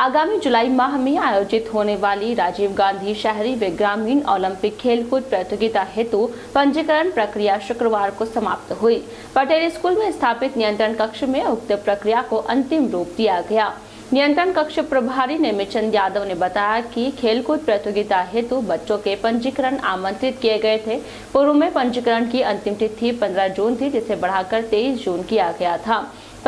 आगामी जुलाई माह में आयोजित होने वाली राजीव गांधी शहरी व ग्रामीण ओलंपिक खेलकूद प्रतियोगिता हेतु पंजीकरण प्रक्रिया शुक्रवार को समाप्त हुई। पटेल स्कूल में स्थापित नियंत्रण कक्ष में उक्त प्रक्रिया को अंतिम रूप दिया गया। नियंत्रण कक्ष प्रभारी नेमित चंद यादव ने बताया कि खेलकूद प्रतियोगिता हेतु बच्चों के पंजीकरण आमंत्रित किए गए थे। पूर्व में पंजीकरण की अंतिम तिथि 15 जून थी, जिसे बढ़ाकर 23 जून किया गया था।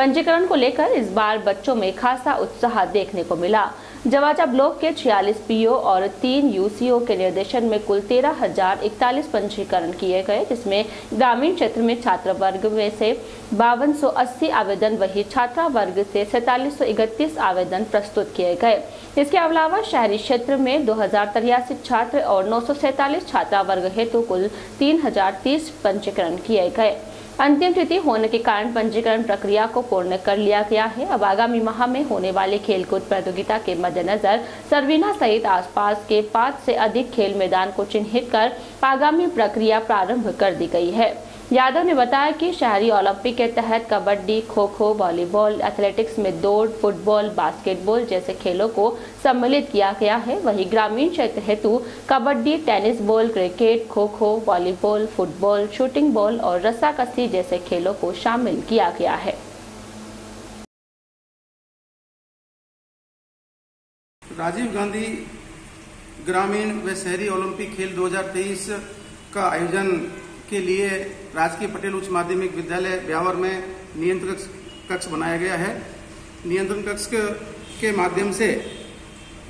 पंजीकरण को लेकर इस बार बच्चों में खासा उत्साह देखने को मिला। जवाजा ब्लॉक के 46 पीओ और तीन यूसीओ के निर्देशन में कुल तेरह हज़ार इकतालीस पंजीकरण किए गए, जिसमें ग्रामीण क्षेत्र में छात्र वर्ग में से बावन आवेदन, वही छात्रा वर्ग से सैतालीस आवेदन प्रस्तुत किए गए। इसके अलावा शहरी क्षेत्र में दो हज़ार तिरासी छात्र और नौ छात्रा वर्ग हेतु तो कुल तीन हज़ार तीस पंजीकरण किए गए। अंतिम तिथि होने के कारण पंजीकरण प्रक्रिया को पूर्ण कर लिया गया है। अब आगामी माह में होने वाले खेलकूद प्रतियोगिता के मद्देनजर सरवीना सहित आसपास के पाँच से अधिक खेल मैदान को चिन्हित कर आगामी प्रक्रिया प्रारंभ कर दी गई है। यादव ने बताया कि शहरी ओलंपिक के तहत कबड्डी खो खो वॉलीबॉल, एथलेटिक्स में दौड़, फुटबॉल, बास्केटबॉल जैसे खेलों को सम्मिलित किया गया है। वहीं ग्रामीण क्षेत्र हेतु kabaddi tennis ball cricket kho kho volleyball, football, shooting ball और रस्साकसी जैसे खेलों को शामिल किया गया है। राजीव गांधी ग्रामीण व शहरी ओलंपिक खेल 2023 का आयोजन के लिए राजकीय पटेल उच्च माध्यमिक विद्यालय ब्यावर में नियंत्रण कक्ष बनाया गया है। नियंत्रण कक्ष के माध्यम से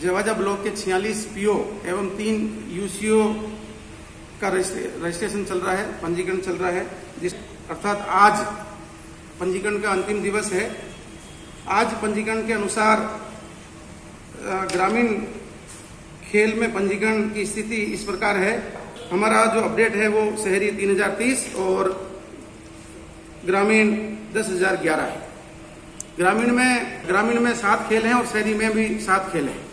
जवाजा ब्लॉक के 46 पीओ एवं तीन यूसीओ का रजिस्ट्रेशन चल रहा है, पंजीकरण चल रहा है, जिस, अर्थात आज पंजीकरण का अंतिम दिवस है। आज पंजीकरण के अनुसार ग्रामीण खेल में पंजीकरण की स्थिति इस प्रकार है। हमारा जो अपडेट है वो शहरी 3030 और ग्रामीण 10011 है। ग्रामीण में ग्रामीण में सात खेल हैं और शहरी में भी सात खेल हैं।